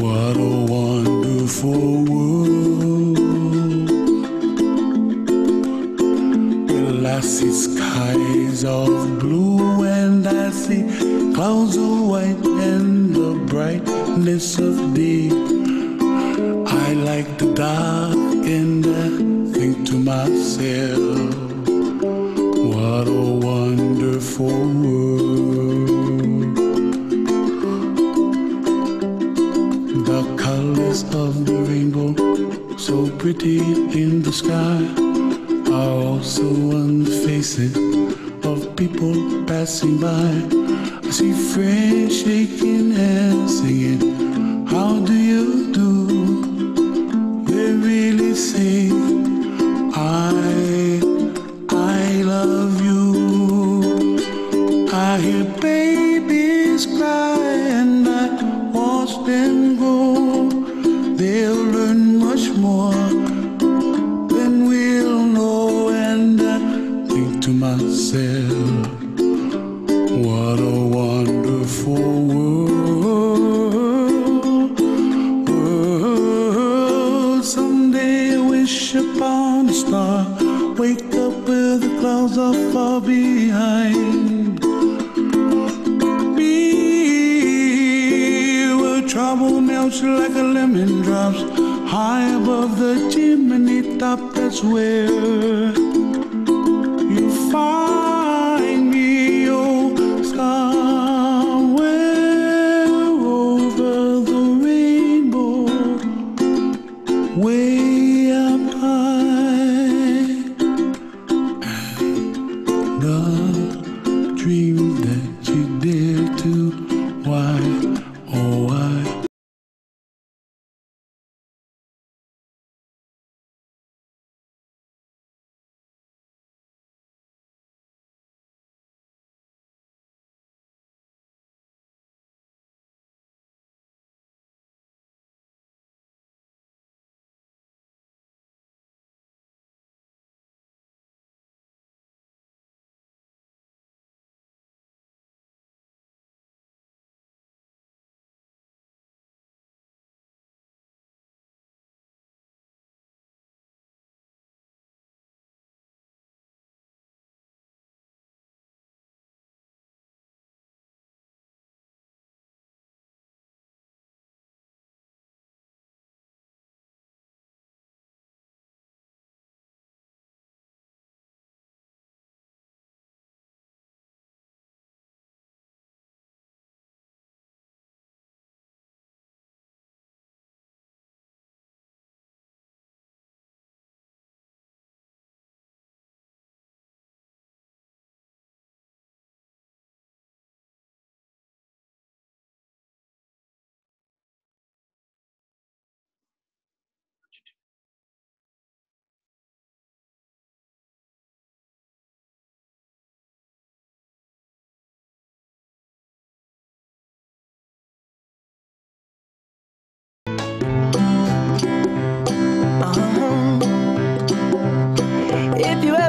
What a wonderful world. Well, I see skies of blue and I see clouds of white and the brightness of day. I like the dark and I think to myself, what a wonderful pretty in the sky are also on the faces of people passing by. I see friends shaking hands, singing.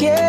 You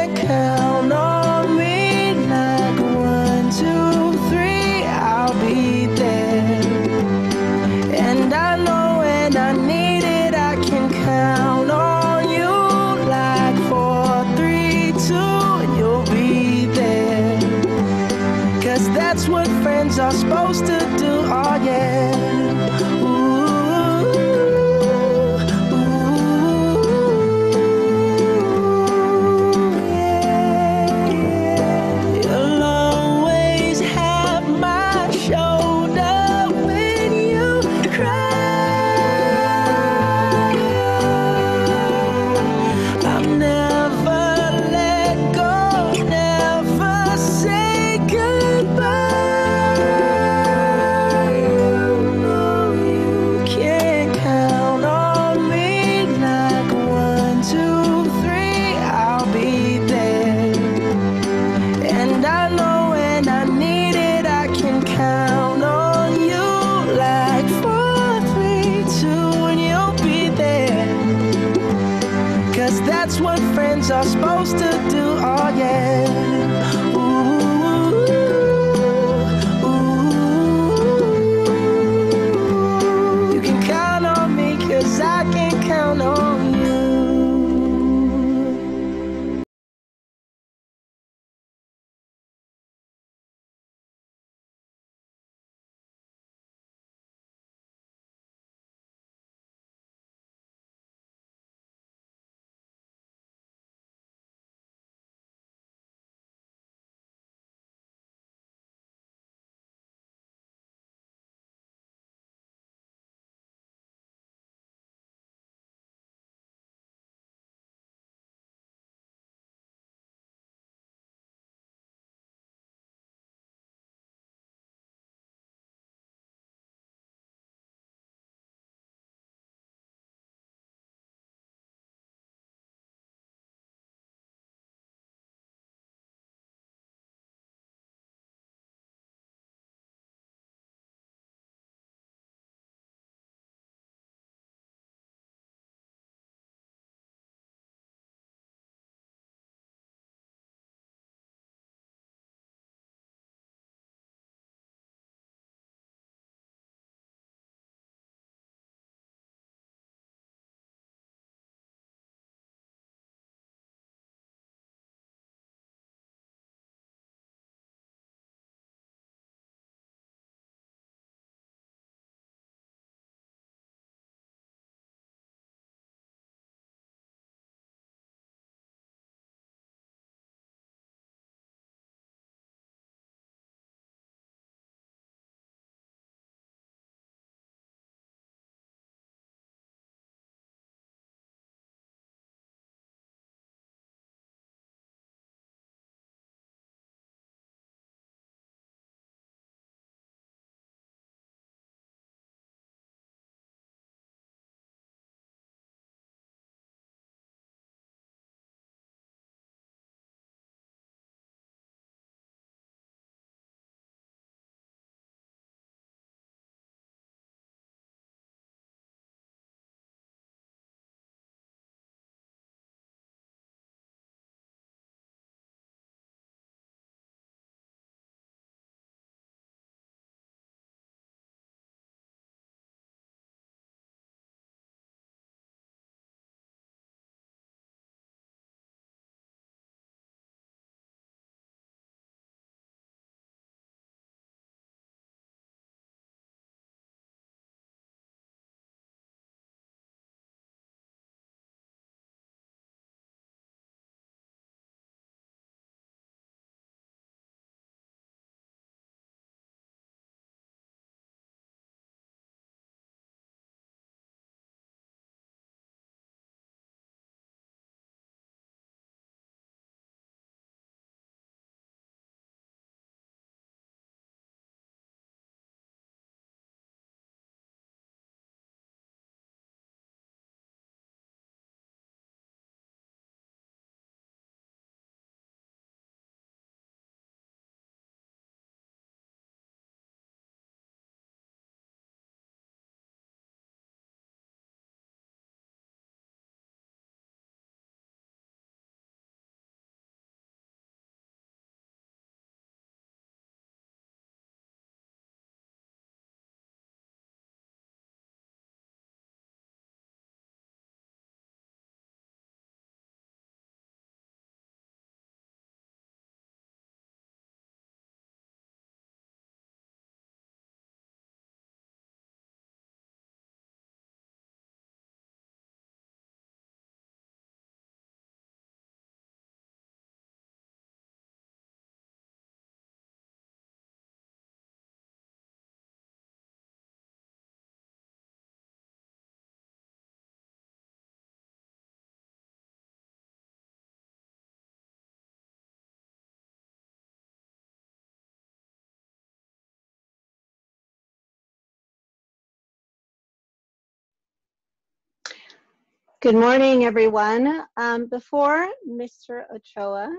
Good morning, everyone. Um, before Mr. Ochoa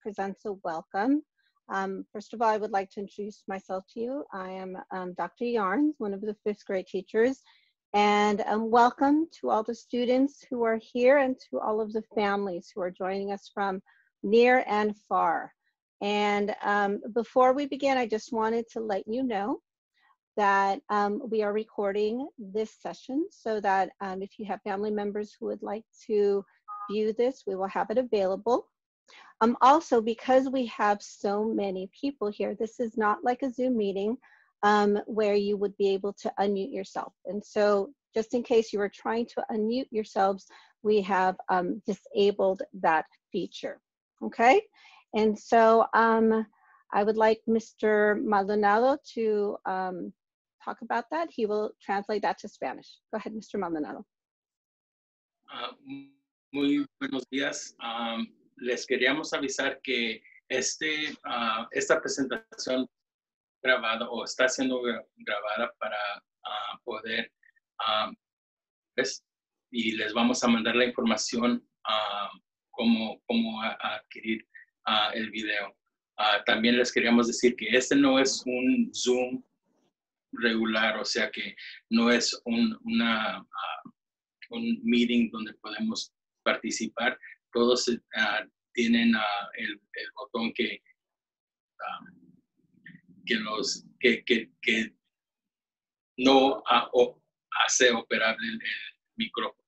presents a welcome, um, first of all, I would like to introduce myself to you. I am um, Dr. Yarnes, one of the fifth grade teachers, and um, welcome to all the students who are here and to all of the families who are joining us from near and far. And um, before we begin, I just wanted to let you know that um, we are recording this session so that um, if you have family members who would like to view this, we will have it available. Um, also, because we have so many people here, this is not like a Zoom meeting um, where you would be able to unmute yourself. And so just in case you are trying to unmute yourselves, we have um, disabled that feature, okay? And so um, I would like Mr. Maldonado to talk about that. He will translate that to Spanish. Go ahead, Mr. Maldonado. Uh, muy buenos días. Um, les queríamos avisar que este, uh, esta presentación grabada o está siendo grabada para uh, poder, pues, y les vamos a mandar la información cómo, cómo adquirir el video. también les queríamos decir que este no es un Zoom regular, o sea que no es un, una, uh, un meeting donde podemos participar. Todos uh, tienen uh, el, botón que, que, los, que, que, que no hace operable el, micrófono.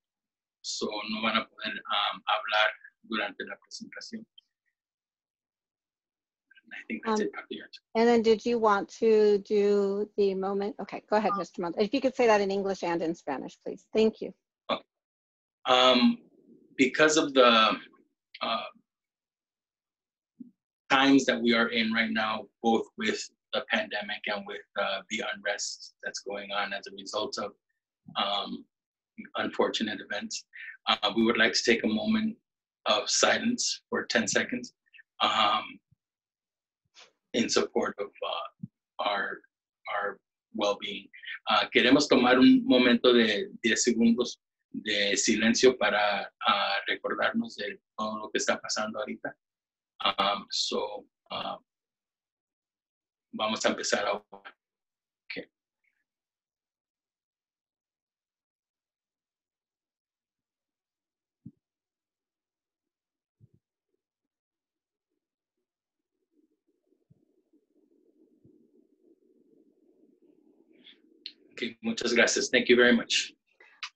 So no van a poder hablar durante la presentación. I think that's Um, it, Dr. Yarch. And then did you want to do the moment? Okay, go ahead, Mr. Maldonado. If you could say that in English and in Spanish, please. Thank you. um, because of the uh, times that we are in right now, both with the pandemic and with uh, the unrest that's going on as a result of um, unfortunate events, uh, we would like to take a moment of silence for 10 seconds um, in support of uh, our, our well-being. Uh, queremos tomar un momento de 10 segundos de silencio para uh, recordarnos de todo lo que está pasando ahorita. Um, so, uh, vamos a empezar ahora. Okay, muchas gracias. Thank you very much.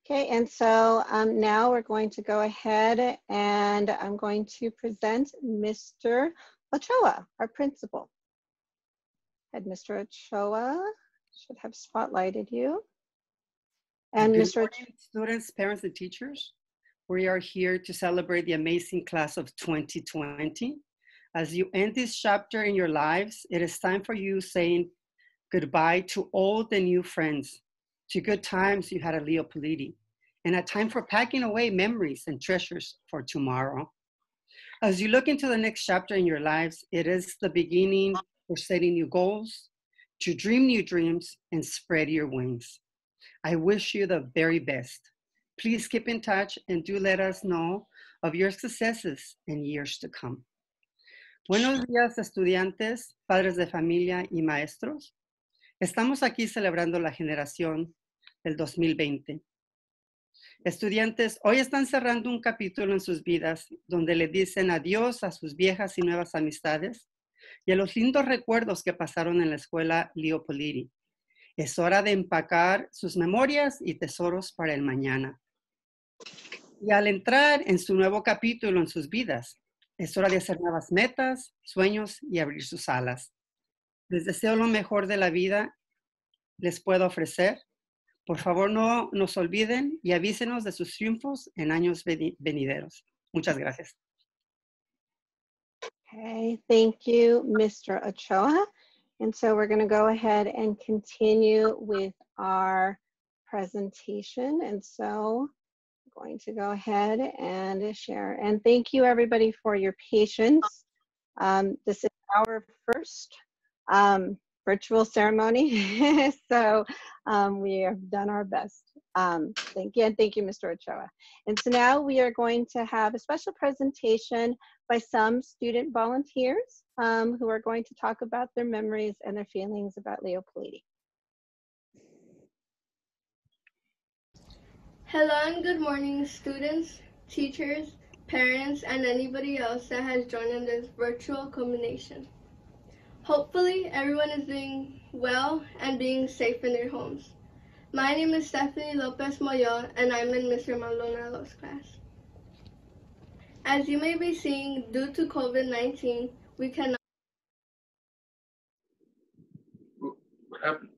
Okay, and so um, now we're going to go ahead and I'm going to present Mr. Ochoa, our principal. And Mr. Ochoa should have spotlighted you. And Good Mr. morning, Students, parents, and teachers, we are here to celebrate the amazing class of 2020. As you end this chapter in your lives, it is time for you saying goodbye to all the new friends, to good times you had at Leo Politi, and a time for packing away memories and treasures for tomorrow. As you look into the next chapter in your lives, it is the beginning for setting new goals, to dream new dreams, and spread your wings. I wish you the very best. Please keep in touch and do let us know of your successes in years to come. Buenos días, estudiantes, padres de familia y maestros. Estamos aquí celebrando la generación del 2020. Estudiantes, hoy están cerrando un capítulo en sus vidas donde le dicen adiós a sus viejas y nuevas amistades y a los lindos recuerdos que pasaron en la escuela Leo Politi. Es hora de empacar sus memorias y tesoros para el mañana. Y al entrar en su nuevo capítulo en sus vidas, es hora de hacer nuevas metas, sueños y abrir sus alas. Les deseo lo mejor de la vida les puedo ofrecer. Por favor, no nos olviden y avísenos de sus triunfos en años venideros. Muchas gracias. Okay, thank you, Mr. Ochoa. And so we're going to go ahead and continue with our presentation. And so I'm going to go ahead and share. And thank you, everybody, for your patience. Um, this is our first um, virtual ceremony. so um, we have done our best. Um, thank you, and thank you, Mr. Ochoa. And so now we are going to have a special presentation by some student volunteers um, who are going to talk about their memories and their feelings about Leo Politi. Hello and good morning, students, teachers, parents, and anybody else that has joined in this virtual combination. Hopefully, everyone is doing well and being safe in their homes. My name is Stephanie Lopez Moyo, and I'm in Mr. Maldonado's class. As you may be seeing, due to COVID-19, we cannot What happened?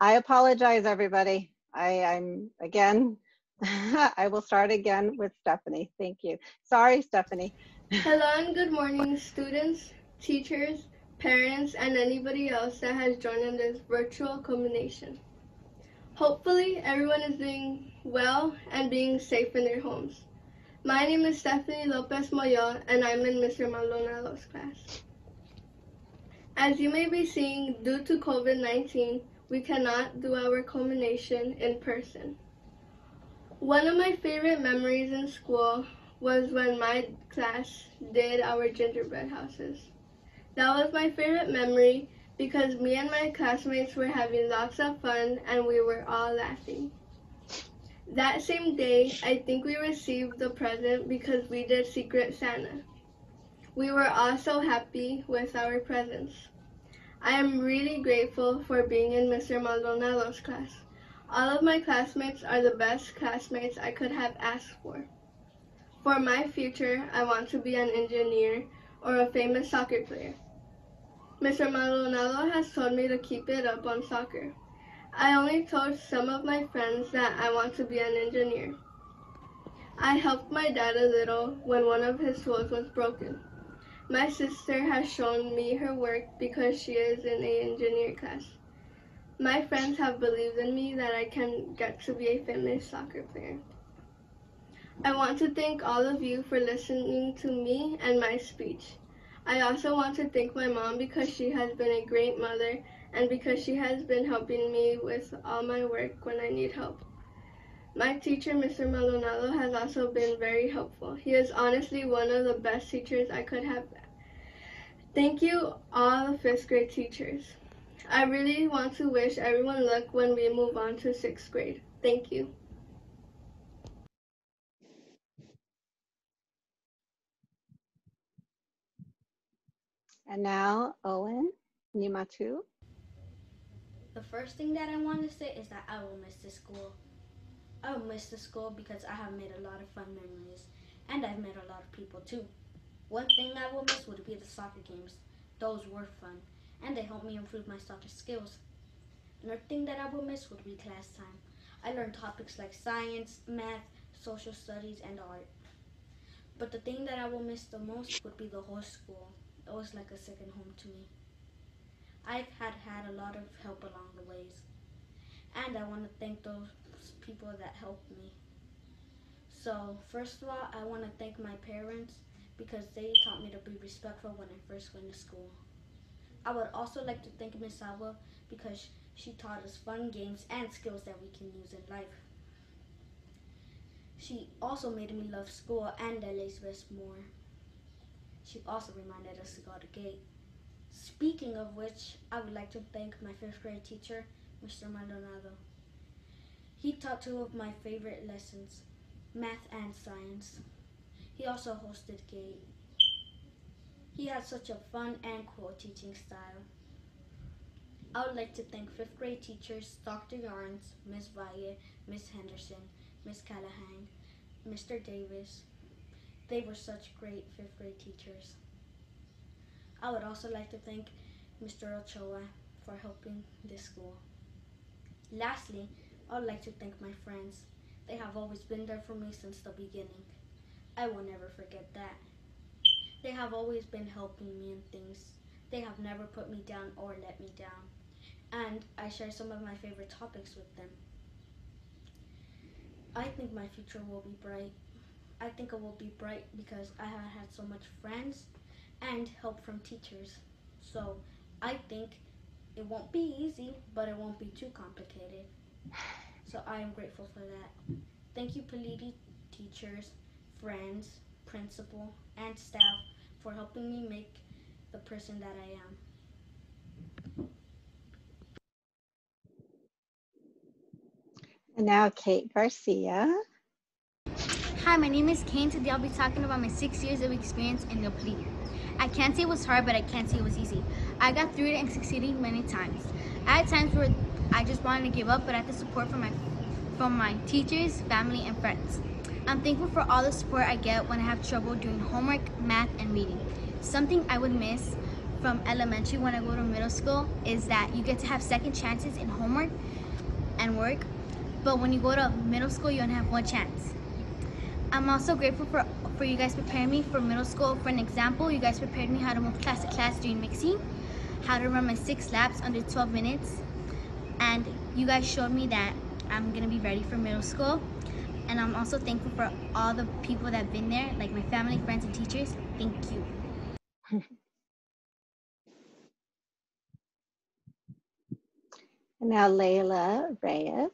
I apologize, everybody. I, I'm, again, I will start again with Stephanie. Thank you. Sorry, Stephanie. Hello and good morning, students, teachers, parents, and anybody else that has joined in this virtual combination. Hopefully, everyone is doing well and being safe in their homes. My name is Stephanie Lopez Moyo, and I'm in Mr. Maldonado's class. As you may be seeing, due to COVID-19, we cannot do our culmination in person. One of my favorite memories in school was when my class did our gingerbread houses. That was my favorite memory because me and my classmates were having lots of fun and we were all laughing. That same day, I think we received the present because we did Secret Santa. We were all so happy with our presents. I am really grateful for being in Mr. Maldonado's class. All of my classmates are the best classmates I could have asked for. For my future, I want to be an engineer or a famous soccer player. Mr. Maldonado has told me to keep it up on soccer. I only told some of my friends that I want to be an engineer. I helped my dad a little when one of his tools was broken. My sister has shown me her work because she is in a engineer class. My friends have believed in me that I can get to be a famous soccer player. I want to thank all of you for listening to me and my speech. I also want to thank my mom because she has been a great mother and because she has been helping me with all my work when I need help. My teacher, Mr. Maldonado, has also been very helpful. He is honestly one of the best teachers I could have. Thank you, all the fifth grade teachers. I really want to wish everyone luck when we move on to sixth grade. Thank you. And now, Owen Nimatu. The first thing that I want to say is that I will miss the school. I will miss the school because I have made a lot of fun memories and I've met a lot of people too. One thing I will miss would be the soccer games. Those were fun and they helped me improve my soccer skills. Another thing that I will miss would be class time. I learned topics like science, math, social studies, and art. But the thing that I will miss the most would be the whole school. It was like a second home to me. I've had had a lot of help along the ways. And I want to thank those people that helped me. So, first of all, I want to thank my parents because they taught me to be respectful when I first went to school. I would also like to thank Miss Awa because she taught us fun games and skills that we can use in life. She also made me love school and Elizabeth more. She also reminded us to go to GATE. Speaking of which, I would like to thank my fifth grade teacher, Mr. Maldonado. He taught two of my favorite lessons, math and science. He also hosted GATE. He had such a fun and cool teaching style. I would like to thank fifth grade teachers Dr. Yarnes, Ms. Valle, Ms. Henderson, Ms. Callahan, Mr. Davis. They were such great fifth grade teachers. I would also like to thank Mr. Ochoa for helping this school. Lastly, I would like to thank my friends. They have always been there for me since the beginning. I will never forget that. They have always been helping me in things. They have never put me down or let me down. And I share some of my favorite topics with them. I think my future will be bright. I think it will be bright because I have had so much friends and help from teachers. So I think it won't be easy, but it won't be too complicated. So I am grateful for that. Thank you, Politi teachers, friends, principal, and staff for helping me make the person that I am. And now Kate Garcia. Hi, my name is Kane. Today I'll be talking about my six years of experience in Leo Politi. I can't say it was hard, but I can't say it was easy. I got through it and succeeded many times. I had times where I just wanted to give up, but I had the support from my from my teachers, family, and friends. I'm thankful for all the support I get when I have trouble doing homework, math, and reading. Something I would miss from elementary when I go to middle school is that you get to have second chances in homework and work, but when you go to middle school, you only have one chance. I'm also grateful for, for you guys preparing me for middle school. For an example, you guys prepared me how to move class to class during mixing, how to run my six laps under 12 minutes, and you guys showed me that I'm gonna be ready for middle school. And I'm also thankful for all the people that have been there, like my family, friends, and teachers. Thank you. And now Layla Reyes.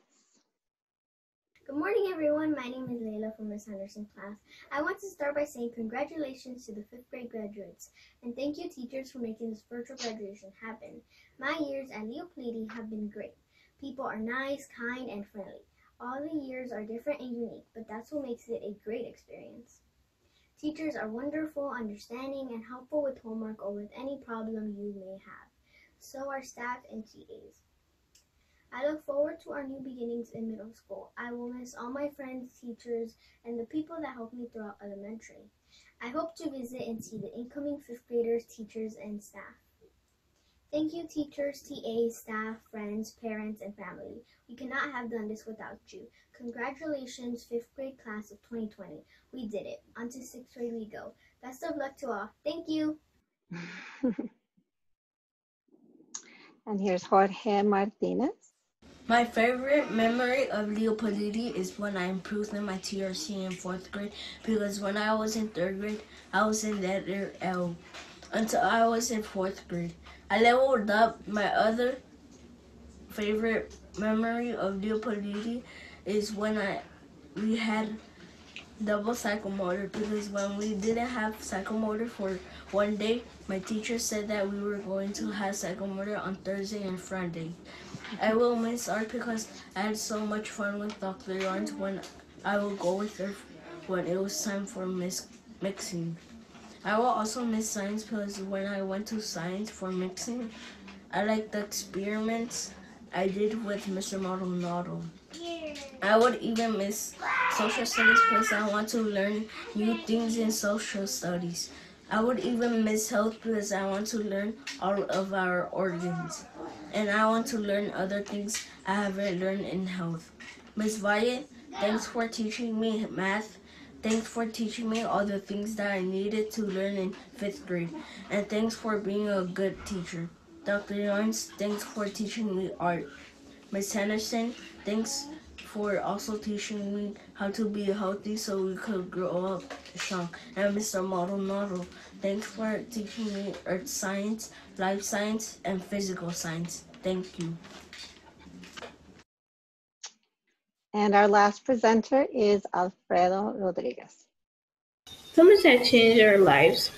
Good morning, everyone. My name is Layla from Miss Henderson class. I want to start by saying congratulations to the fifth grade graduates, and thank you, teachers, for making this virtual graduation happen. My years at Leo Politi have been great. People are nice, kind, and friendly. All the years are different and unique, but that's what makes it a great experience. Teachers are wonderful, understanding, and helpful with homework or with any problem you may have. So are staff and TAs. I look forward to our new beginnings in middle school. I will miss all my friends, teachers, and the people that helped me throughout elementary. I hope to visit and see the incoming fifth graders, teachers, and staff. Thank you, teachers, TAs, staff, friends, parents, and family. We cannot have done this without you. Congratulations, fifth grade class of 2020. We did it. On to sixth grade we go. Best of luck to all. Thank you. And here's Jorge Martinez. My favorite memory of Leo Politi is when I improved in my TRC in fourth grade because when I was in third grade, I was in letter L until I was in fourth grade. I leveled up. My other favorite memory of Leo Politi is when I we had double psychomotor because when we didn't have psychomotor for one day, my teacher said that we were going to have psychomotor on Thursday and Friday. I will miss art because I had so much fun with Dr. Yarnes when I will go with her when it was time for miss mixing. I will also miss science because when I went to science for mixing, I liked the experiments I did with Mr. Model Maldonado. I would even miss social studies because I want to learn new things in social studies. I would even miss health because I want to learn all of our organs. And I want to learn other things I haven't learned in health. Miss Valle, thanks for teaching me math. Thanks for teaching me all the things that I needed to learn in fifth grade. And thanks for being a good teacher. Dr. Yarnes, thanks for teaching me art. Miss Henderson, thanks for also teaching me how to be healthy so we could grow up strong. And Mr. Maldonado, thanks for teaching me earth science, life science, and physical science. Thank you. And our last presenter is Alfredo Rodriguez. Summers have changed our lives,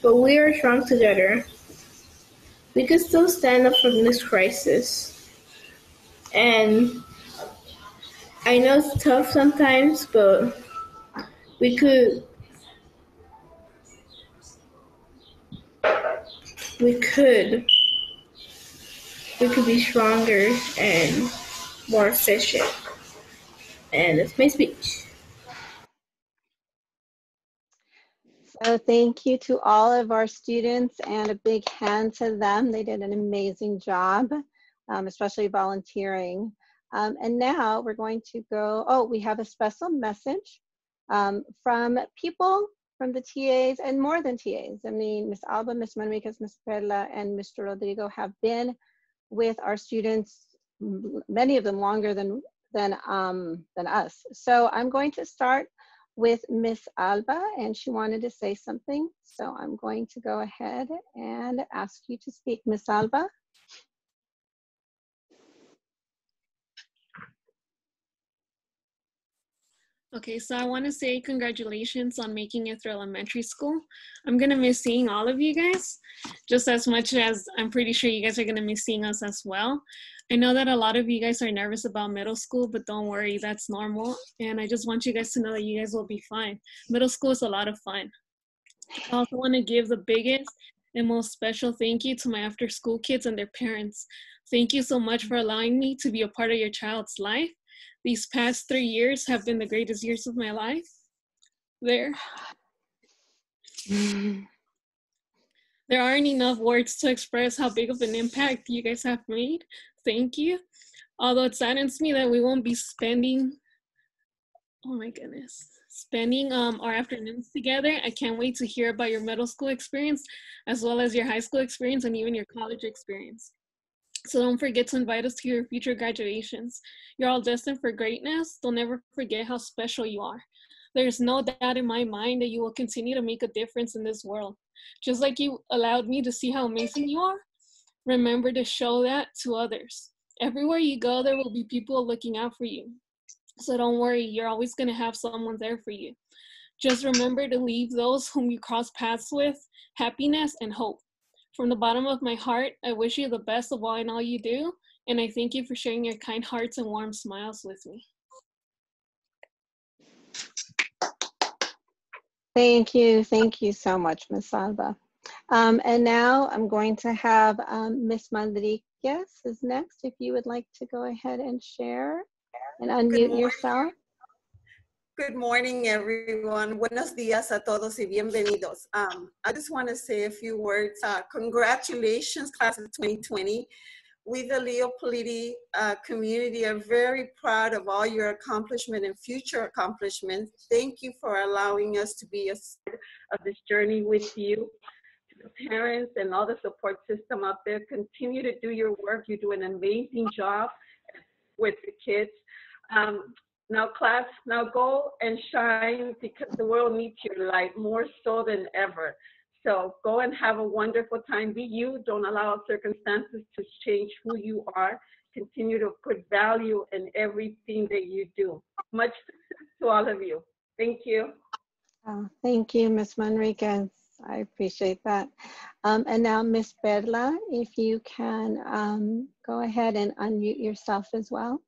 but we are strong together. We can still stand up from this crisis. And I know it's tough sometimes, but we could we could we could be stronger and more efficient. And that's my speech. So thank you to all of our students and a big hand to them. They did an amazing job, um, especially volunteering. Um, and now we're going to go, oh, we have a special message um, from people from the TAs and more than TAs. I mean, Ms. Alba, Ms. Manriquez, Ms. Perla, and Mr. Rodrigo have been with our students, many of them longer than, than, um, than us. So I'm going to start with Miss Alba and she wanted to say something. So I'm going to go ahead and ask you to speak, Miss Alba. Okay, so I want to say congratulations on making it through elementary school. I'm going to miss seeing all of you guys just as much as I'm pretty sure you guys are going to miss seeing us as well. I know that a lot of you guys are nervous about middle school, but don't worry, that's normal. And I just want you guys to know that you guys will be fine. Middle school is a lot of fun. I also want to give the biggest and most special thank you to my after school kids and their parents. Thank you so much for allowing me to be a part of your child's life these past three years have been the greatest years of my life. There. There aren't enough words to express how big of an impact you guys have made. Thank you. Although it saddens me that we won't be spending, oh my goodness, spending um, our afternoons together. I can't wait to hear about your middle school experience, as well as your high school experience and even your college experience. So don't forget to invite us to your future graduations. You're all destined for greatness. Don't ever forget how special you are. There's no doubt in my mind that you will continue to make a difference in this world. Just like you allowed me to see how amazing you are, remember to show that to others. Everywhere you go, there will be people looking out for you. So don't worry, you're always going to have someone there for you. Just remember to leave those whom you cross paths with happiness and hope. From the bottom of my heart, I wish you the best of all in all you do, and I thank you for sharing your kind hearts and warm smiles with me. Thank you. Thank you so much, Ms. Alba. Um, and now I'm going to have um, Ms. Madriquez is next. If you would like to go ahead and share and unmute yourself. Good morning, everyone. Buenos días a todos y bienvenidos. Um, I just want to say a few words. Uh, congratulations, class of 2020. We, the Leo Politi uh, community, are very proud of all your accomplishment and future accomplishments. Thank you for allowing us to be a part of this journey with you. The parents and all the support system out there, continue to do your work. You do an amazing job with the kids. Um, now, class, now go and shine because the world needs your light more so than ever. So go and have a wonderful time. Be you. Don't allow circumstances to change who you are. Continue to put value in everything that you do. Much success to all of you. Thank you. Oh, thank you, Ms. Manriquez. I appreciate that. Um, and now, Ms. Perla, if you can um, go ahead and unmute yourself as well.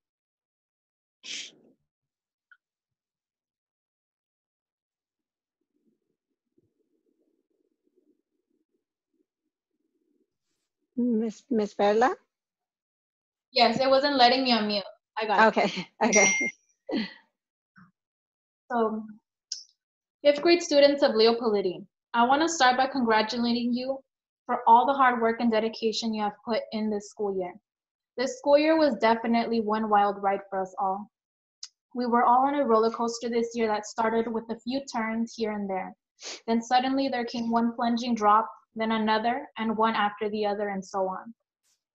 Miss Miss Perla? Yes, it wasn't letting me unmute. I got okay. it. Okay. Okay. so, fifth grade students of Leo Politi, I want to start by congratulating you for all the hard work and dedication you have put in this school year. This school year was definitely one wild ride for us all. We were all on a roller coaster this year that started with a few turns here and there. Then suddenly there came one plunging drop then another, and one after the other, and so on.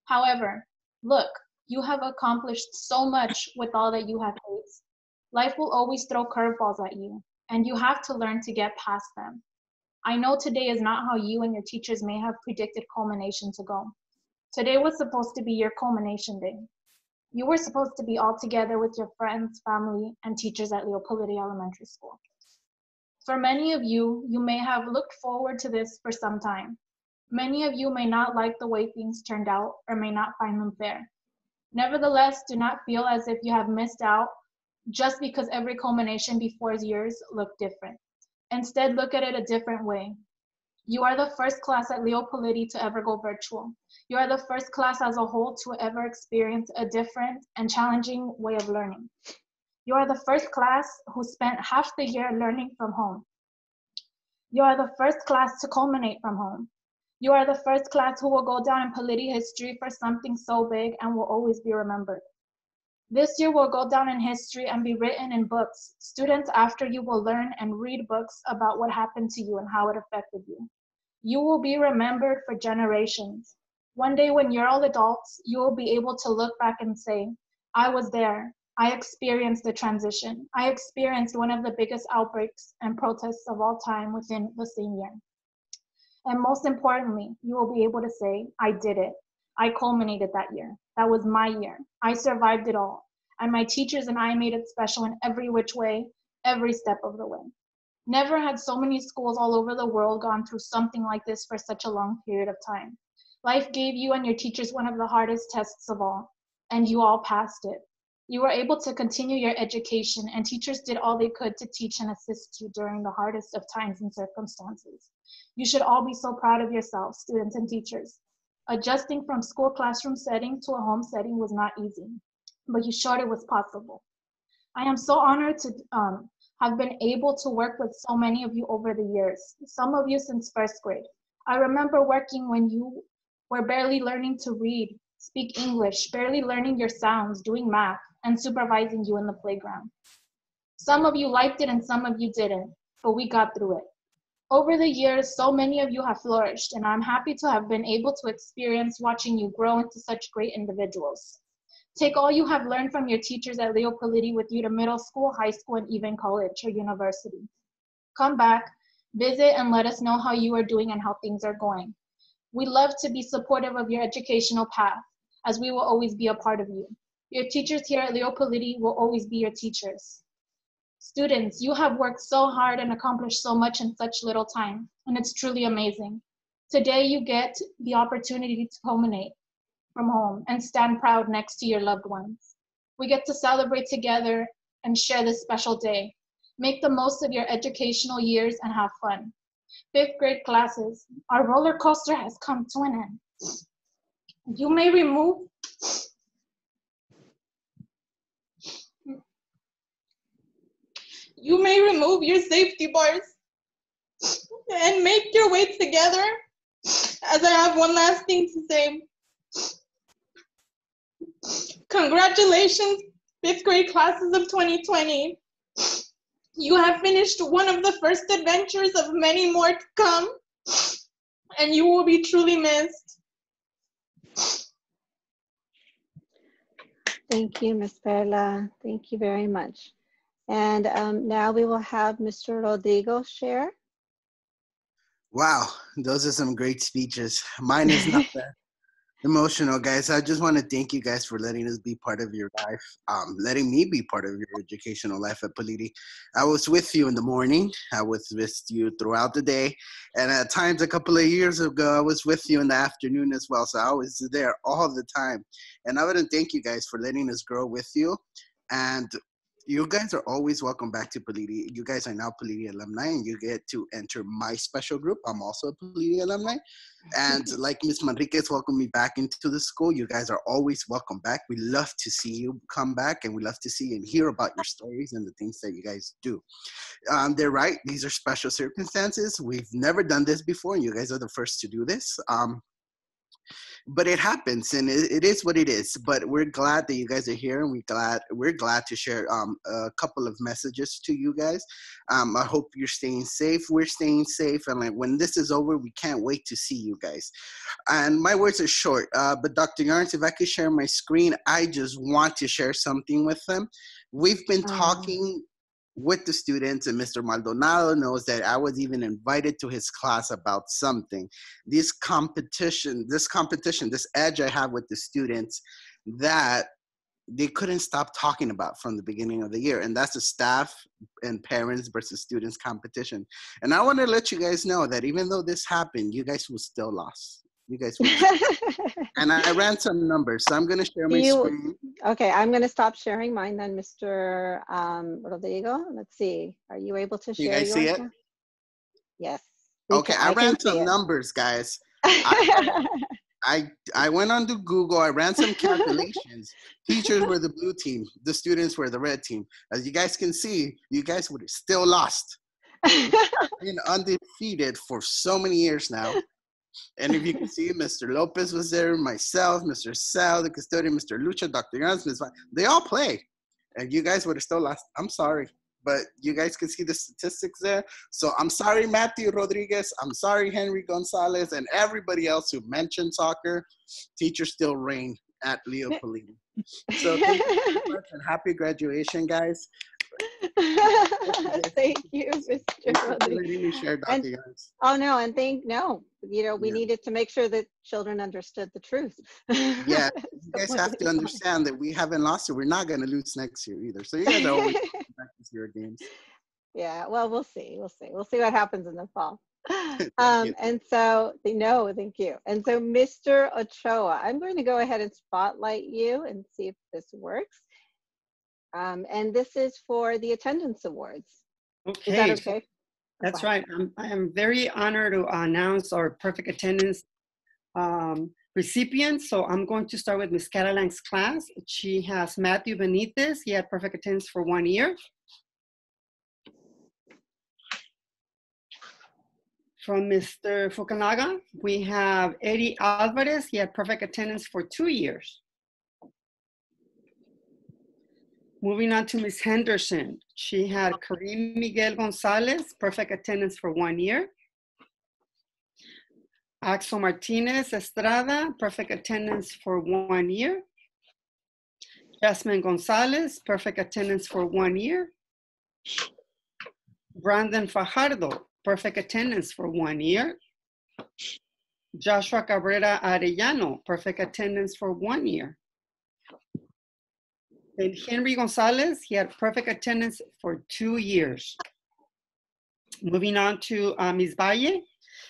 However, look, you have accomplished so much with all that you have faced. Life will always throw curveballs at you, and you have to learn to get past them. I know today is not how you and your teachers may have predicted culmination to go. Today was supposed to be your culmination day. You were supposed to be all together with your friends, family, and teachers at Leo Elementary School. For many of you, you may have looked forward to this for some time. Many of you may not like the way things turned out or may not find them fair. Nevertheless, do not feel as if you have missed out just because every culmination before yours looked different. Instead, look at it a different way. You are the first class at Leo Politi to ever go virtual. You are the first class as a whole to ever experience a different and challenging way of learning. You are the first class who spent half the year learning from home. You are the first class to culminate from home. You are the first class who will go down in Politi history for something so big and will always be remembered. This year will go down in history and be written in books. Students after you will learn and read books about what happened to you and how it affected you. You will be remembered for generations. One day when you're all adults, you will be able to look back and say, I was there. I experienced the transition. I experienced one of the biggest outbreaks and protests of all time within the same year. And most importantly, you will be able to say, I did it. I culminated that year. That was my year. I survived it all. And my teachers and I made it special in every which way, every step of the way. Never had so many schools all over the world gone through something like this for such a long period of time. Life gave you and your teachers one of the hardest tests of all, and you all passed it. You were able to continue your education, and teachers did all they could to teach and assist you during the hardest of times and circumstances. You should all be so proud of yourselves, students and teachers. Adjusting from school classroom setting to a home setting was not easy, but you showed it was possible. I am so honored to um, have been able to work with so many of you over the years, some of you since first grade. I remember working when you were barely learning to read, speak English, barely learning your sounds, doing math, and supervising you in the playground. Some of you liked it and some of you didn't, but we got through it. Over the years, so many of you have flourished, and I'm happy to have been able to experience watching you grow into such great individuals. Take all you have learned from your teachers at Leo Politi with you to middle school, high school, and even college or university. Come back, visit, and let us know how you are doing and how things are going. We love to be supportive of your educational path, as we will always be a part of you. Your teachers here at Leo Politi will always be your teachers. Students, you have worked so hard and accomplished so much in such little time, and it's truly amazing. Today, you get the opportunity to culminate from home and stand proud next to your loved ones. We get to celebrate together and share this special day. Make the most of your educational years and have fun. Fifth grade classes, our roller coaster has come to an end. You may remove You may remove your safety bars and make your way together as I have one last thing to say. Congratulations, fifth grade classes of 2020. You have finished one of the first adventures of many more to come, and you will be truly missed. Thank you, Ms. Perla. Thank you very much. And um, now we will have Mr. Rodrigo share. Wow, those are some great speeches. Mine is not that emotional, guys. I just want to thank you guys for letting us be part of your life, um, letting me be part of your educational life at Politi. I was with you in the morning, I was with you throughout the day, and at times a couple of years ago, I was with you in the afternoon as well. So I was there all the time. And I want to thank you guys for letting us grow with you. And you guys are always welcome back to Politi. You guys are now Politi alumni, and you get to enter my special group. I'm also a Politi alumni. And like Ms. Manriquez welcomed me back into the school, you guys are always welcome back. We love to see you come back, and we love to see and hear about your stories and the things that you guys do. Um, they're right. These are special circumstances. We've never done this before, and you guys are the first to do this. Um, but it happens and it, it is what it is but we're glad that you guys are here and we're glad we're glad to share um, a couple of messages to you guys. Um, i hope you're staying safe we're staying safe and like when this is over we can't wait to see you guys. And my words are short uh, but dr Yarnes if i could share my screen i just want to share something with them. We've been talking with the students and Mr. Maldonado knows that I was even invited to his class about something. This competition, this competition, this edge I have with the students that they couldn't stop talking about from the beginning of the year. And that's the staff and parents versus students competition. And I want to let you guys know that even though this happened, you guys will still lost. You guys and I ran some numbers, so I'm going to share my You- screen. Okay, I'm going to stop sharing mine then, Mr. um, Rodrigo. Let's see. Are you able to share You guys see it? Yes. Okay, can- I, can ran some numbers, guys. I, I I went on to Google. I ran some calculations. Teachers were the blue team. The students were the red team. As you guys can see, you guys would have still lost. Been undefeated for so many years now. And if you can see, Mr. Lopez was there, myself, Mr. Sal, the custodian, Mr. Lucha, Dr. Gans, Ms. Vi- They all play. And you guys would have still lost. I'm sorry. But you guys can see the statistics there. So I'm sorry, Matthew Rodriguez. I'm sorry, Henry Gonzalez, and everybody else who mentioned soccer. Teachers still reign at Leo Politi. So thank you very much and happy graduation, guys. Thank you, Mr. Thank you for letting me share. And- Oh, no, and thank, no, you know, we Yeah. needed to make sure that children understood the truth. Yeah, you guys have to understand that we haven't lost it. We're not going to lose next year either. So you guys always practice your games. Yeah, well, we'll see. We'll see. We'll see what happens in the fall. Um, and so, no, thank you. And so, Mr. Ochoa, I'm going to go ahead and spotlight you and see if this works. Um, and this is for the attendance awards. Is that Okay, okay? That's right. I'm, I am very honored to announce our perfect attendance um, recipients. So I'm going to start with Miss Caroline's class. She has Matthew Benitez. He had perfect attendance for one year. From Mr. Fukunaga, we have Eddie Alvarez. He had perfect attendance for two years. Moving on to Ms. Henderson, she had Kareem Miguel Gonzalez, perfect attendance for one year. Axel Martinez Estrada, perfect attendance for one year. Jasmine Gonzalez, perfect attendance for one year. Brandon Fajardo, perfect attendance for one year. Joshua Cabrera Arellano, perfect attendance for one year. And Henry Gonzalez, he had perfect attendance for two years. Moving on to uh, Ms. Valle,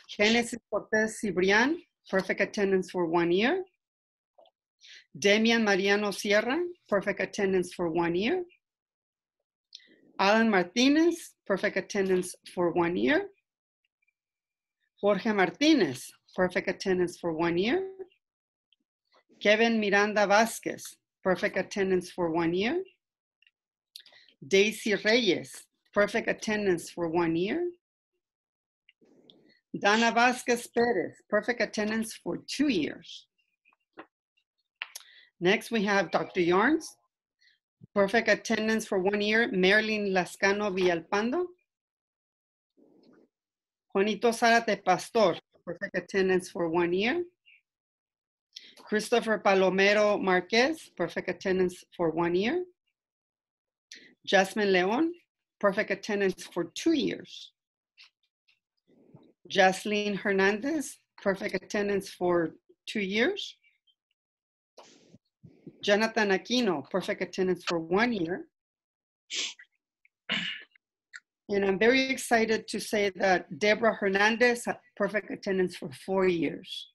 Genesis Cortez Cibrian, perfect attendance for one year. Demian Mariano Sierra, perfect attendance for one year. Alan Martinez, perfect attendance for one year. Jorge Martinez, perfect attendance for one year. Kevin Miranda Vasquez, perfect attendance for one year. Daisy Reyes, perfect attendance for one year. Dana Vasquez Perez, perfect attendance for two years. Next, we have Dr. Yarnes, perfect attendance for one year, Marilyn Lascano Villalpando. Juanito Zárate Pastor, perfect attendance for one year. Christopher Palomero Marquez, perfect attendance for one year. Jasmine Leon, perfect attendance for two years. Jaslene Hernandez, perfect attendance for two years. Jonathan Aquino, perfect attendance for one year. And I'm very excited to say that Deborah Hernandez perfect attendance for four years.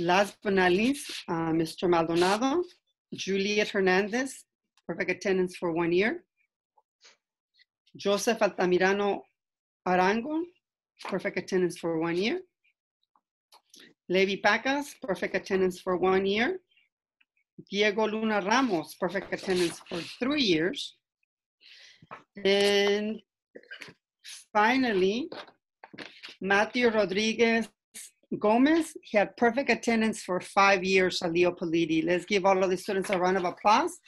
Last but not least, uh, Mr. Maldonado, Juliet Hernandez, perfect attendance for one year. Joseph Altamirano Arango, perfect attendance for one year. Levi Pacas, perfect attendance for one year. Diego Luna Ramos, perfect attendance for three years. And finally, Matthew Rodriguez Gomez, he had perfect attendance for five years at Leo Politi. Let's give all of the students a round of applause.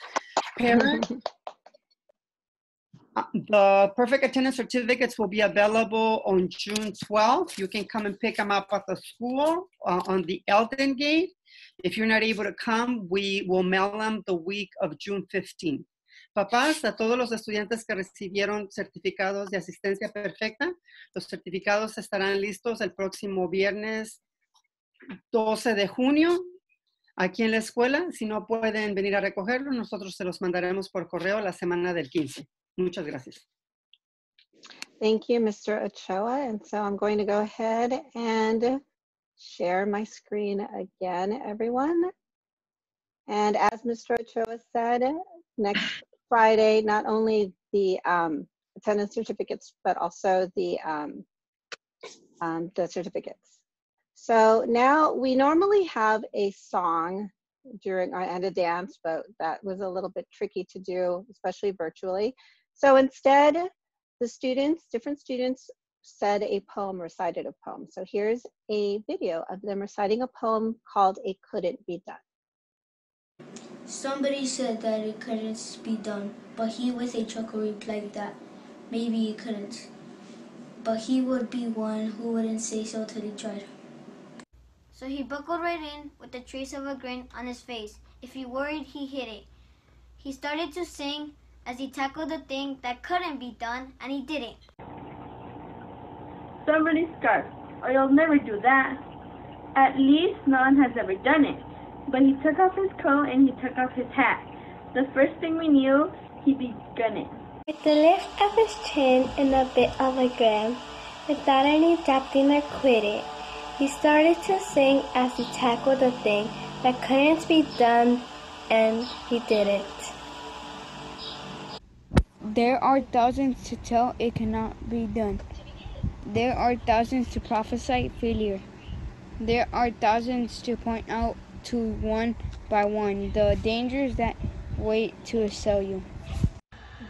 Parents, uh, the perfect attendance certificates will be available on June 12th. You can come and pick them up at the school uh, on the Eldon Gate. If you're not able to come, we will mail them the week of June 15th. Papás, a todos los estudiantes que recibieron certificados de asistencia perfecta, los certificados estarán listos el próximo viernes 12 de junio aquí en la escuela. Si no pueden venir a recogerlo, nosotros se los mandaremos por correo la semana del 15. Muchas gracias. Thank you, Mr. Ochoa. And so I'm going to go ahead and share my screen again, everyone. And as Mr. Ochoa said, next Friday, not only the um, attendance certificates, but also the, um, um, the certificates. So now we normally have a song during our end of dance, but that was a little bit tricky to do, especially virtually. So instead, the students, different students said a poem, recited a poem. So here's a video of them reciting a poem called It Couldn't Be Done. Somebody said that it couldn't be done, but he with a chuckle replied that maybe it couldn't. But he would be one who wouldn't say so till he tried. So he buckled right in with a trace of a grin on his face. If he worried, he hid it. He started to sing as he tackled the thing that couldn't be done, and he did it. Somebody's scarf, or you'll never do that. At least no one has ever done it. But he took off his coat and he took off his hat. The first thing we knew, he begun it. With the lift of his chin and a bit of a grin, without any doubting or quitting, he started to sing as he tackled the thing that couldn't be done, and he did it. There are thousands to tell it cannot be done. There are thousands to prophesy failure. There are thousands to point out to one by one the dangers that wait to assail you.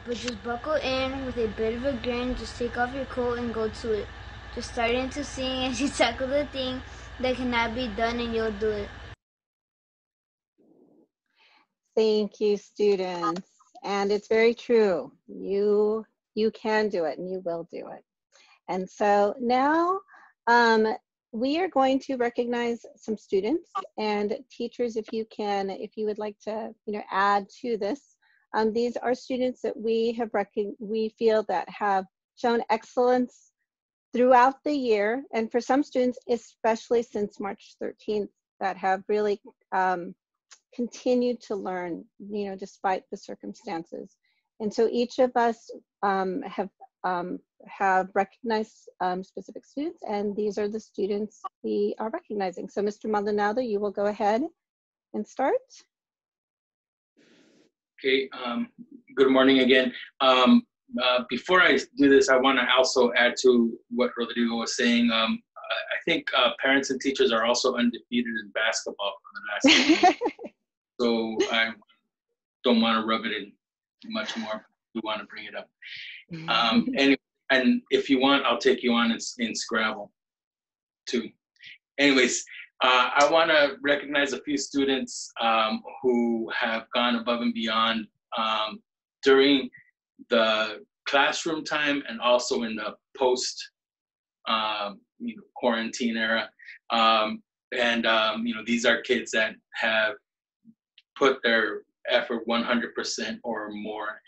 But just buckle in with a bit of a grin, just take off your coat and go to it. Just starting to seeing as you tackle the thing that cannot be done and you'll do it. Thank you, students. And it's very true. You you can do it and you will do it. And so now um, we are going to recognize some students and teachers if you can, if you would like to you know, add to this. Um, these are students that we have we feel that have shown excellence throughout the year and for some students especially since March 13th that have really um, continued to learn you know despite the circumstances and so each of us um, have um, have recognized um, specific students, and these are the students we are recognizing. So Mr. Maldonado, you will go ahead and start. Okay, um, good morning again. Um, uh, before I do this, I want to also add to what Rodrigo was saying. Um, I think uh, parents and teachers are also undefeated in basketball for the last So I don't want to rub it in much more. We want to bring it up. Um, and and if you want, I'll take you on in, in Scrabble too. Anyways, uh, I want to recognize a few students um, who have gone above and beyond um, during the classroom time and also in the post um, you know, quarantine era. Um, and um, you know, these are kids that have put their effort 100% or more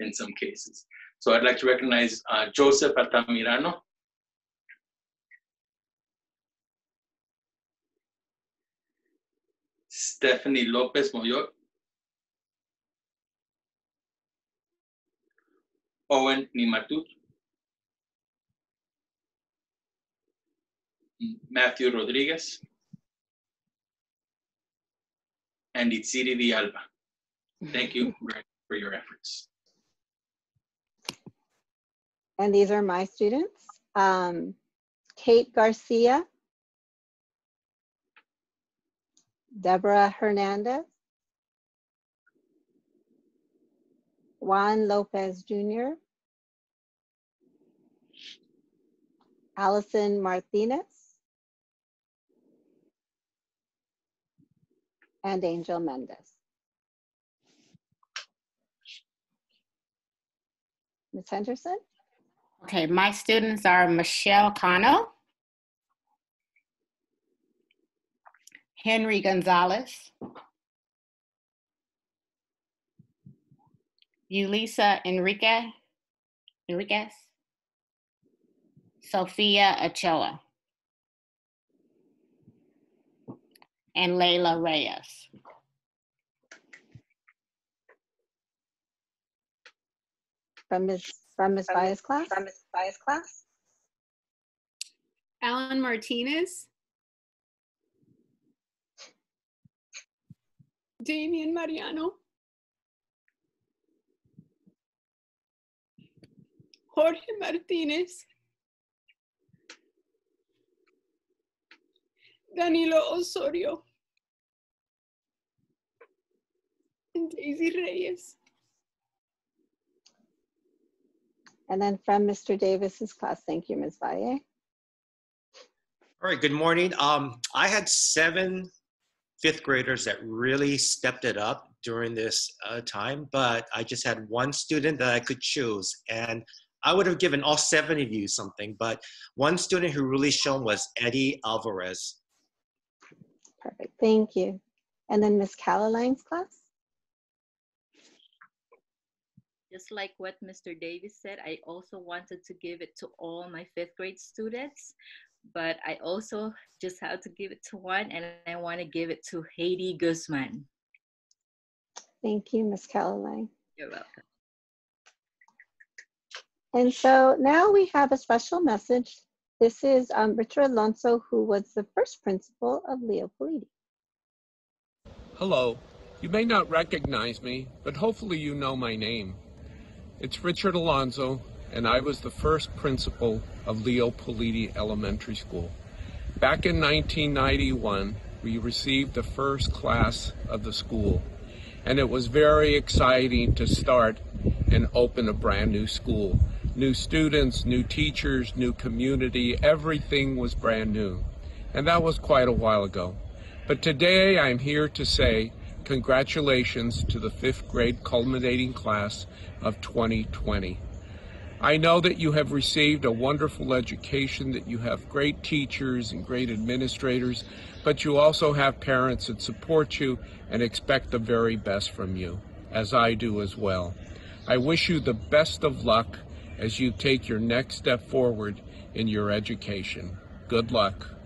in, in some cases. So I'd like to recognize uh, Joseph Altamirano. Stephanie Lopez Moyot. Owen Nimatu. Matthew Rodriguez. And Itziri Alba. Thank you for your efforts and these are my students. Um, Kate Garcia, Deborah Hernandez, Juan Lopez Jr., Allison Martinez, and Angel Mendez. Ms. Henderson? Okay, my students are Michelle Cano, Henry Gonzalez, Yulisa Enrique, Enriquez, Sophia Ochoa, and Layla Reyes. From Ms. From Ms. Baez class? From Ms. Baez class? Alan Martinez. Damian Mariano. Jorge Martinez. Danilo Osorio. And Daisy Reyes. And then from Mr. Davis's class, thank you, Ms. Valle. All right, good morning. Um, I had seven fifth graders that really stepped it up during this uh, time, but I just had one student that I could choose. And I would have given all seven of you something, but one student who really shone was Eddie Alvarez. Perfect, thank you. And then Miss Caroline's class? Just like what Mr. Davis said, I also wanted to give it to all my fifth grade students, but I also just had to give it to one, and I want to give it to Haiti Guzman. Thank you, Miss Caroline. You're welcome. And so now we have a special message. This is um, Richard Alonso, who was the first principal of Leo Politi. Hello. You may not recognize me, but hopefully you know my name. It's Richard Alonso, and I was the first principal of Leo Politi Elementary School. Back in 1991, we received the first class of the school, and it was very exciting to start and open a brand new school. New students, new teachers, new community, everything was brand new. And that was quite a while ago. But today I'm here to say congratulations to the fifth grade culminating class of 2020. I know that you have received a wonderful education, that you have great teachers and great administrators, but you also have parents that support you and expect the very best from you, as I do as well. I wish you the best of luck as you take your next step forward in your education. Good luck.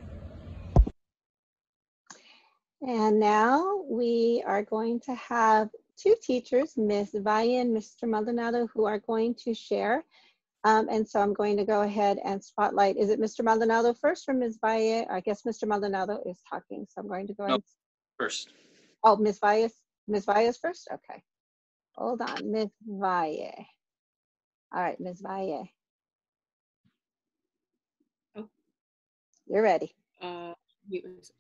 And now we are going to have two teachers, Ms. Valle and Mr. Maldonado, who are going to share. Um, and so I'm going to go ahead and spotlight. Is it Mr. Maldonado first or Ms. Valle? I guess Mr. Maldonado is talking, so I'm going to go No, ahead. first. Oh, Ms. Valle, Ms. Valle is first? Okay. Hold on, Ms. Valle. All right, Ms. Valle. Oh. You're ready. Uh,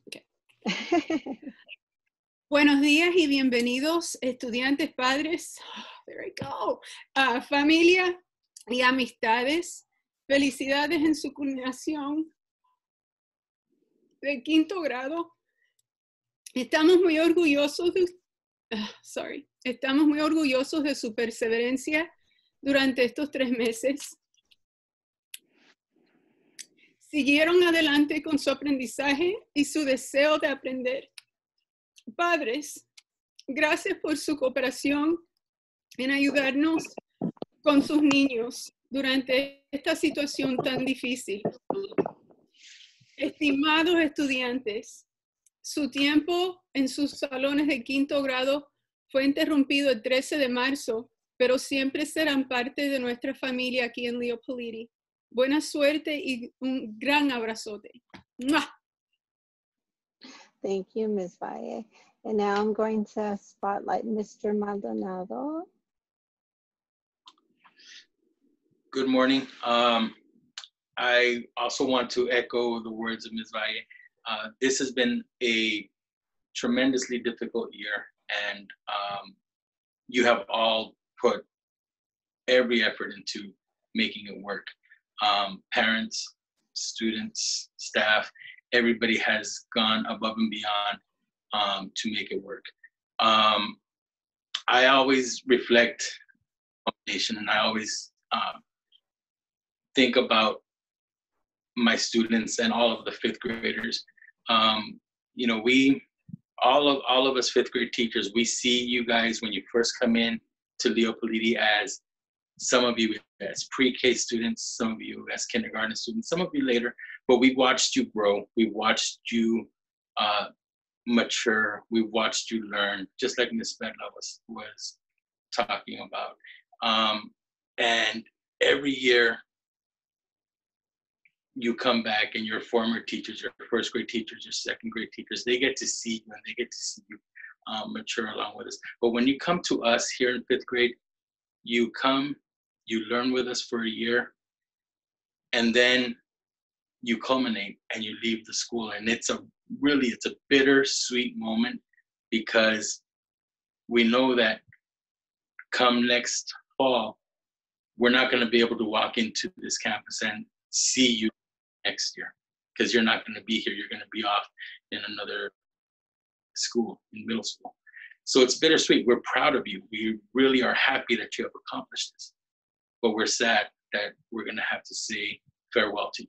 okay. Buenos días y bienvenidos, estudiantes, padres, there go, ah, familia y amistades. Felicidades en su culminación de quinto grado. Estamos muy orgullosos de, ah, sorry, estamos muy orgullosos de su perseverancia durante estos tres meses. Siguieron adelante con su aprendizaje y su deseo de aprender. Padres, gracias por su cooperación en ayudarnos con sus niños durante esta situación tan difícil. Estimados estudiantes, su tiempo en sus salones de quinto grado fue interrumpido el 13 de marzo, pero siempre serán parte de nuestra familia aquí en Leopoliti. Buena suerte y un gran abrazote. ¡Mua! Thank you, Ms. Valle. And now I'm going to spotlight Mr. Maldonado. Good morning. Um, I also want to echo the words of Ms. Valle. Uh, this has been a tremendously difficult year, and um, you have all put every effort into making it work. Um, parents, students, staff, everybody has gone above and beyond um, to make it work. Um, I always reflect on nation, and I always um, think about my students and all of the fifth graders. Um, you know, we all of all of us fifth grade teachers, we see you guys when you first come in to Leo Politi as some of you as pre-K students, some of you as kindergarten students, some of you later, but we watched you grow. We watched you uh, mature. We watched you learn, just like Miss Perla was was talking about. Um, and every year you come back and your former teachers, your first grade teachers, your second grade teachers, they get to see you and they get to see you um, mature along with us. But when you come to us here in fifth grade, you come, you learn with us for a year, and then you culminate and you leave the school. And it's a really, it's a bittersweet moment because we know that come next fall, we're not going to be able to walk into this campus and see you next year because you're not going to be here. You're going to be off in another school, in middle school. So it's bittersweet. We're proud of you. We really are happy that you have accomplished this, but we're sad that we're going to have to say farewell to you.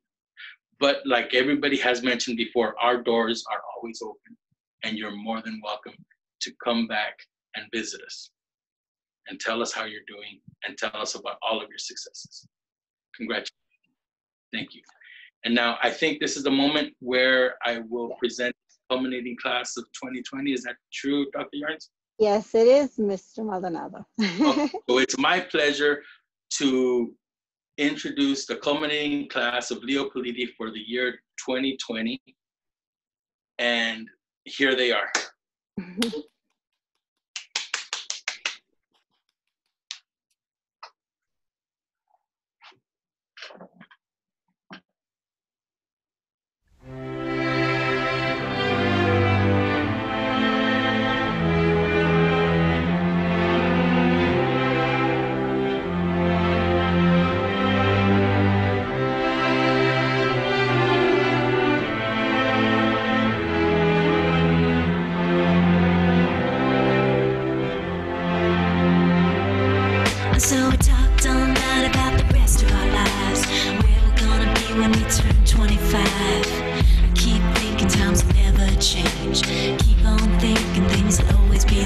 But like everybody has mentioned before, our doors are always open. and you're more than welcome to come back and visit us and tell us how you're doing and tell us about all of your successes. Congratulations. Thank you. And now I think this is the moment where I will present the culminating class of 2020. Is that true, Dr. Yarnes? Yes, it is, Mr. Maldonado. oh, so it's my pleasure to introduce the culminating class of Leo Politi for the year 2020. And here they are.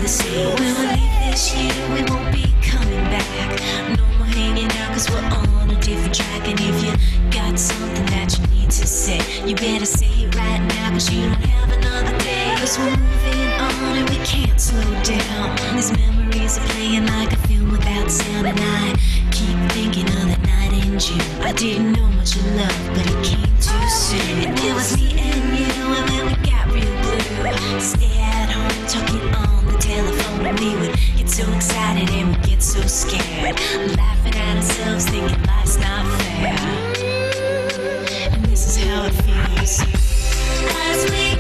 the same. When we leave this year, we won't be coming back. No more hanging out cause we're on a different track. And if you got something that you need to say, you better say it right now cause you don't have another day. Cause we're moving on and we can't slow down. These memories are playing like a film without sound. And I keep thinking of that night in June. I didn't know much of love, but it came too soon. And it was me and you, and then we got real blue. Stay at home, talking on telephone, we would get so excited and we get so scared. Laughing at ourselves, thinking life's not fair. And this is how it feels. As we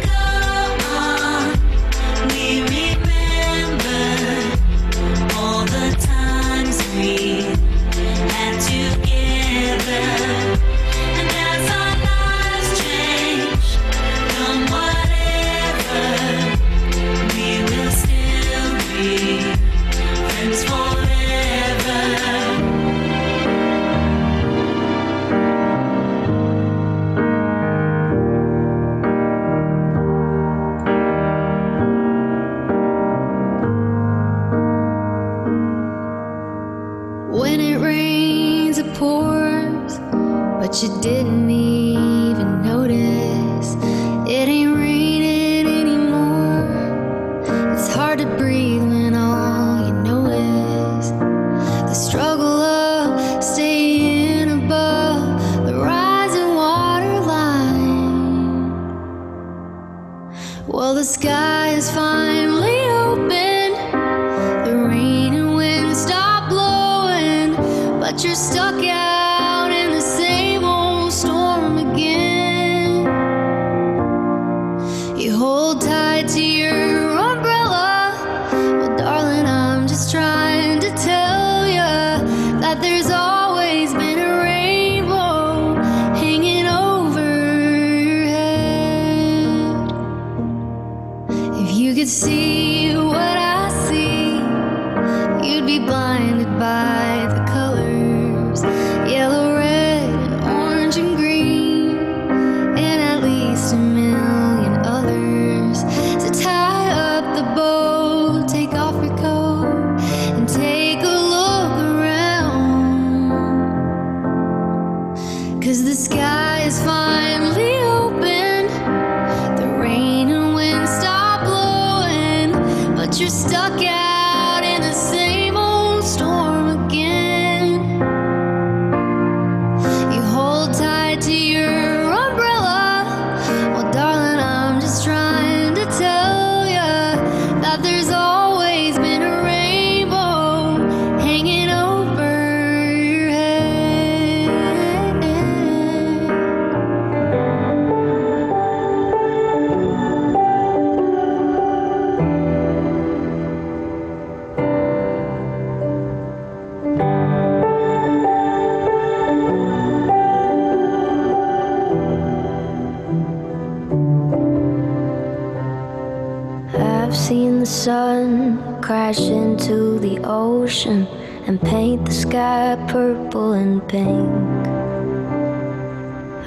the sky purple and pink.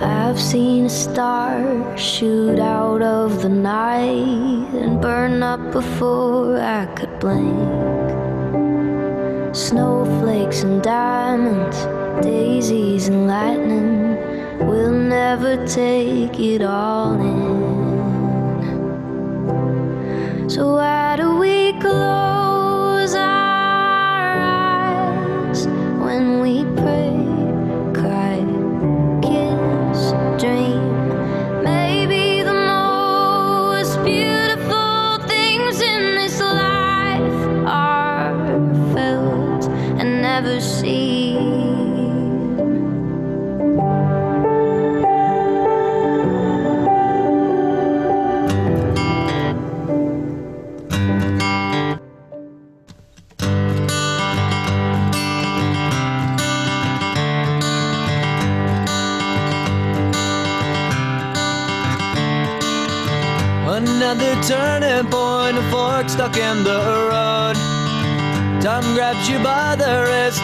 I've seen a star shoot out of the night and burn up before I could blink. Snowflakes and diamonds, daisies and lightning we'll never take it all in. So why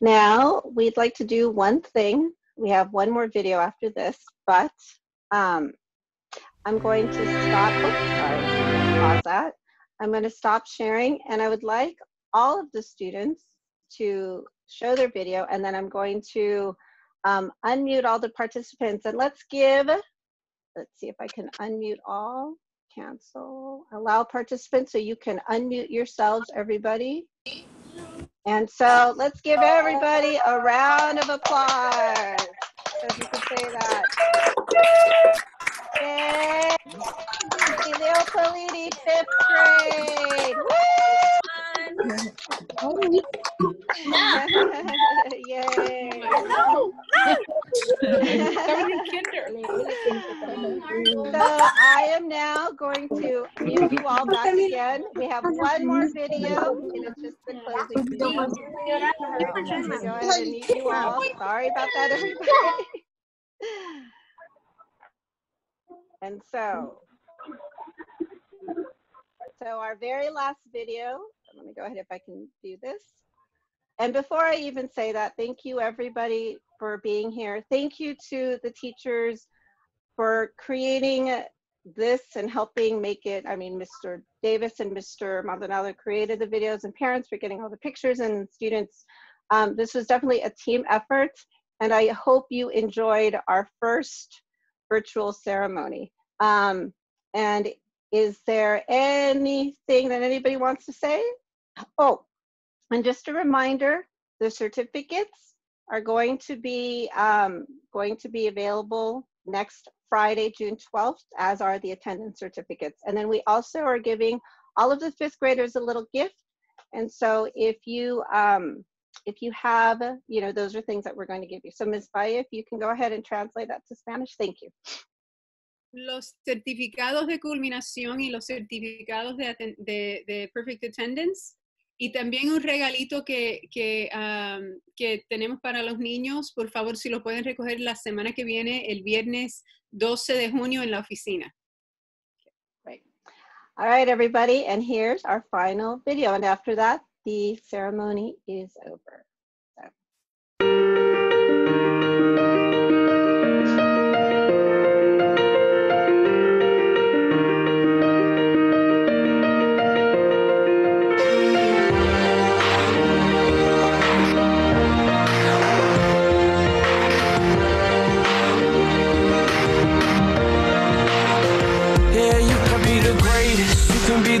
Now, we'd like to do one thing. We have one more video after this, but um, I'm going to stop. Oops, sorry, pause that. I'm going to stop sharing, and I would like all of the students to show their video, and then I'm going to um, unmute all the participants. And let's give, let's see if I can unmute all, cancel, allow participants so you can unmute yourselves, everybody. And so let's give everybody a round of applause. If you could say that. Yay! Leo Politi, fifth grade. Woo! Yay! No! so I am now going to mute you all back again. We have one more video, and it's just the closing video. So mute you all. Sorry about that, everybody. And so, so our very last video, let me go ahead if I can do this. And before I even say that, thank you everybody for being here. Thank you to the teachers for creating this and helping make it. I mean, Mr. Davis and Mr. Maldonado created the videos and parents for getting all the pictures and students. Um, this was definitely a team effort and I hope you enjoyed our first virtual ceremony. Um, and is there anything that anybody wants to say? Oh, and just a reminder, the certificates are going to be um, going to be available next Friday, June 12th, as are the attendance certificates. And then we also are giving all of the fifth graders a little gift. And so if you um, if you have, you know, those are things that we're going to give you. So Ms. Valle, if you can go ahead and translate that to Spanish, thank you. Los certificados de culminación y los certificados de, de, de perfect attendance Y también un regalito que, um, que, tenemos para los niños, por favor, si lo pueden recoger la semana que viene, el viernes 12 de junio en la oficina. All right, everybody, and here's our final video. And after that, the ceremony is over.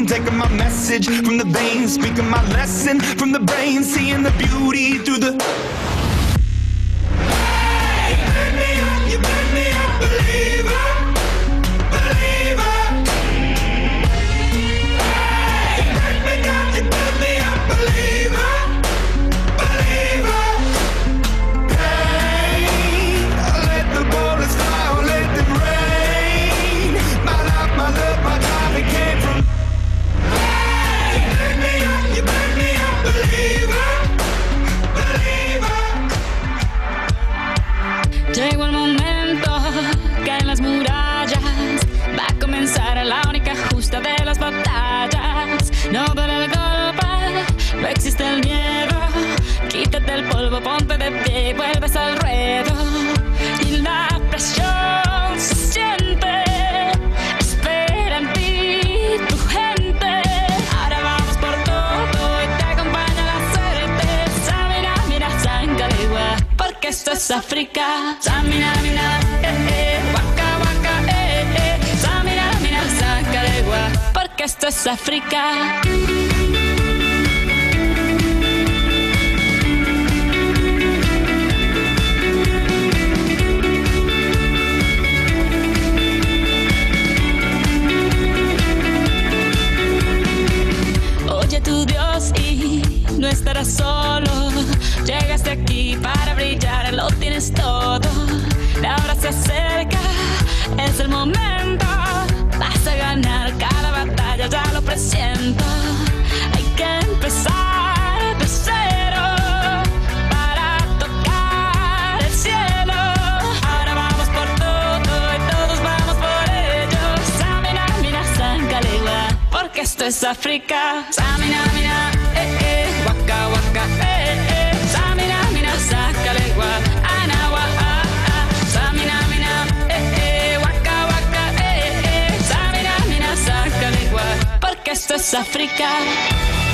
pain, taking my message from the veins, speaking my lesson from the brain, seeing the beauty through the África. Samina, mina, eh, eh, waka, waka, eh, eh. Samina, mina, saca lengua, porque esto es África. Oye tu Dios y no estarás solo Llegaste aquí para brillar, lo tienes todo. La hora se acerca, es el momento. Vas a ganar cada batalla, ya lo presiento. Hay que empezar de cero para tocar el cielo. Ahora vamos por todo y todos vamos por ello. Samina, mina, porque esto es África. Samina. Esto es África.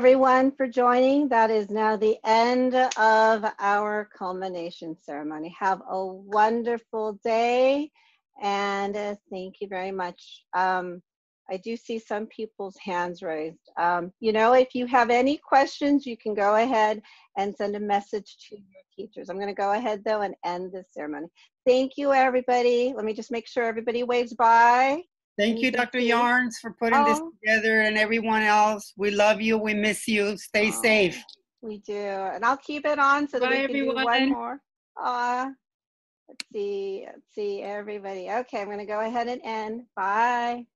Everyone, for joining. That is now the end of our culmination ceremony. Have a wonderful day, and uh, thank you very much. Um, I do see some people's hands raised. Um, you know, if you have any questions, you can go ahead and send a message to your teachers. I'm going to go ahead, though, and end this ceremony. Thank you, everybody. Let me just make sure everybody waves bye. Thank you, Dr. Yarns, for putting this Oh. together and everyone else. We love you. We miss you. Stay Oh. safe. We do, and I'll keep it on so that Bye, we can do one everyone. more. Uh, let's see, let's see, everybody. Okay, I'm gonna go ahead and end. Bye.